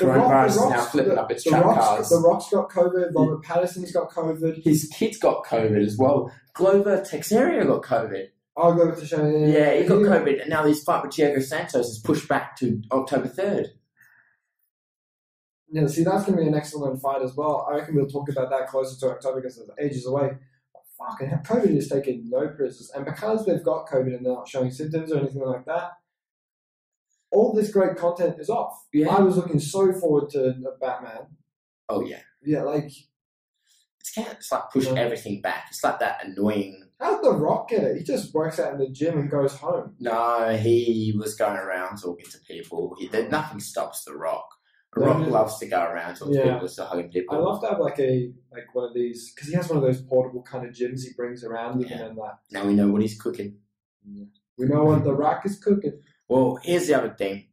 The Coronavirus is Rock- now flipping the, up its the trap Rock's, cards. The Rock's got COVID. Robert Pattinson's got COVID. His kids got COVID as well. Glover Teixeira got COVID. I'll go to show you. Yeah, he got COVID, and now his fight with Diego Santos is pushed back to October 3rd. Yeah, see, that's going to be an excellent fight as well. I reckon we'll talk about that closer to October because it's ages away. But fucking hell, COVID is taking no prisoners. And because they've got COVID and they're not showing symptoms or anything like that, all this great content is off. Yeah. I was looking so forward to Batman. Oh, yeah. Yeah, like, It's, kind of, it's like push Yeah. everything back. It's like that annoying. how did The Rock get it? He just works out in the gym and goes home. No, he was going around talking to people. He, there, nothing stops The Rock. The Yeah. Rock loves to go around talking Yeah. to people, to hugging people. I love to have like a like one of these because he has one of those portable kind of gyms he brings around with him and that. Now we know what he's cooking. We know what The Rock is cooking. Well, here's the other thing.